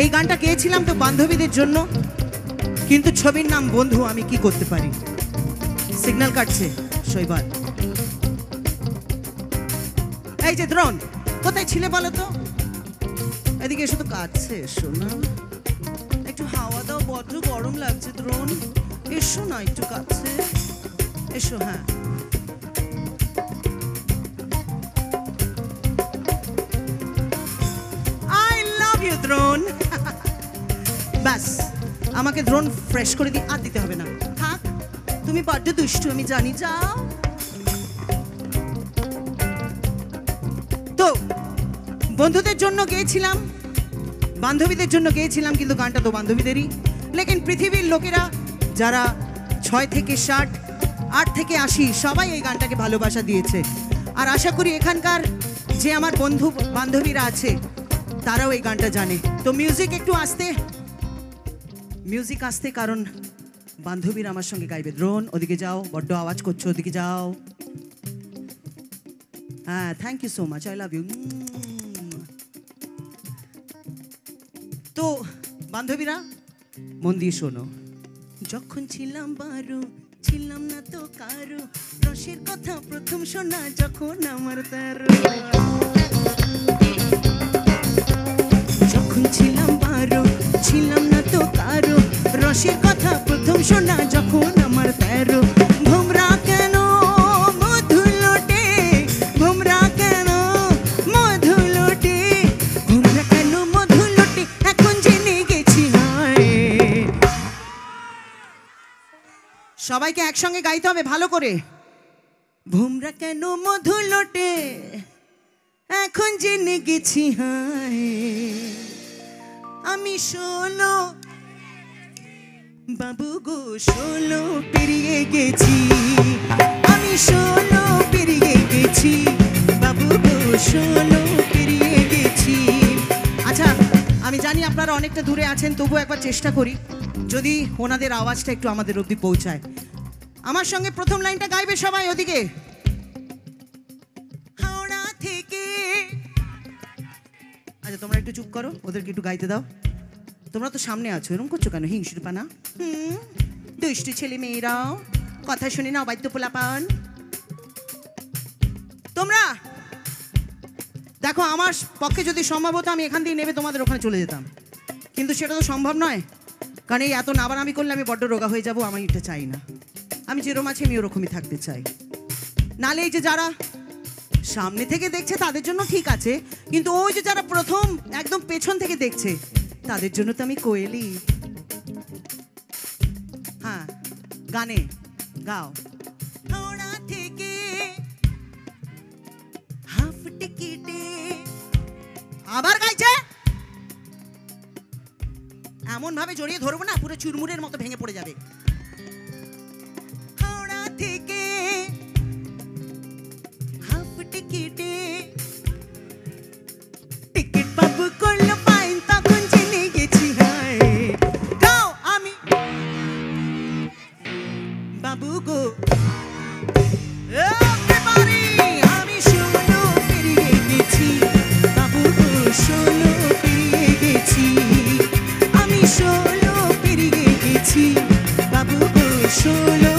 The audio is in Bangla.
এই গানটা গেয়েছিলাম তো বান্ধবীদের জন্য। কিন্তু ছবির নাম বন্ধু, আমি কি করতে পারি? সিগন্যাল কাটছে, শৈবাল। এই যে দ্রোণ, কোথায় ছিলে বলো তো? এদিকে এসো তো কাটছে এসো না। একটু হাওয়া দাও, বড্ড গরম লাগছে দ্রোণ। এসো না একটু কাছে। এসো হ্যাঁ। I love you Drona. ব্যাস, আমাকে দ্রোণ ফ্রেশ করে দিয়ে আর দিতে হবে না। থাক, তুমি বড্ড দুষ্টু, আমি জানি, যাও। তো, বন্ধুদের জন্য গিয়েছিলাম, বান্ধবীদের জন্য গিয়েছিলাম, কিন্তু গানটা তো বান্ধবীদেরই। লেকিন পৃথিবীর লোকেরা, যারা ছয় থেকে ষাট, আট থেকে আশি, সবাই এই গানটাকে ভালোবাসা দিয়েছে। আর আশা করি এখানকার যে আমার বন্ধু, বান্ধবীরা আছে, তারাও এই গানটা জানে। তো মিউজিক একটু আসতে মিউজিক আসতে কারণ বান্ধবীরা আমার সঙ্গে গাইবে। দ্রোণ, ওদিকে যাও, বড্ড আওয়াজ করছ, ওদিকে যাও। হ্যাঁ thank you so much I love you তো, বান্ধবীরা, মন দিয়ে শোনো। যখন ছিলাম বারো, ছিলাম না তো কারও। রসের কথা প্রথম শোনা যখন আমার তারো। প্রথম শোনা যখন আমার তেরো ভোমরা কেন মধু লোটে? ভোমরা কেন মধু লোটে? ভোমরা কেন মধু লোটে? এখন জেনে গেছি হায়। সবাইকে একসঙ্গে গাইতে হবে ভালো করে। ভোমরা কেন মধু লোটে? এখন জেনে গেছি হায়। আমি ষোলো বাবু গো ষোলো পেরিয়ে গেছি। আমি ষোলো পেরিয়ে গেছি। বাবু গো ষোলো পেরিয়ে গেছি। আচ্ছা আমি জানি আপনারা অনেকটা দূরে আছেন তবু একবার চেষ্টা করি। যদি ওনাদের আওয়াজটা একটু আমাদের অবধি পৌঁছায়। আমার সঙ্গে প্রথম লাইনটা গাইবে সবাই ওদিকে। হাওড়া থেকে আচ্ছা তোমরা একটু চুপ করো, ওদেরকে একটু গাইতে দাও। তোমরা তো সামনে আছো এরকম করছ কেন? হিংসুর পানা হুম, দুষ্টু ছেলে মেয়েরাও কথা শুনে নাও, বাদ্য পোলাপান। তোমরা, দেখো, আমার পক্ষে যদি সম্ভব হতো, আমি এখান দিয়ে নেবে তোমাদের ওখানে চলে যেতাম। কিন্তু সেটা তো সম্ভব নয়, কারণ এই এত নাবানামি করলে আমি বড্ড রোগা হয়ে যাব, আমি এটা চাই না। আমি যেরকম আছি আমি ওরকমই থাকতে চাই। নালে এই যে যারা সামনে থেকে দেখছে, তাদের জন্য ঠিক আছে, কিন্তু ওই যে যারা প্রথম একদম পেছন থেকে দেখছে তাদের জন্য তো আমি কোয়েলি। হ্যাঁ গানে, গাও। আবার গাইছে? এমন ভাবে জড়িয়ে ধরবো না, পুরো চুরমুরের মতো ভেঙে পড়ে যাবে। হাওড়া থেকে হাফ টিকিটে ষোলো পেরিয়ে গেছি। বাবু ষোলো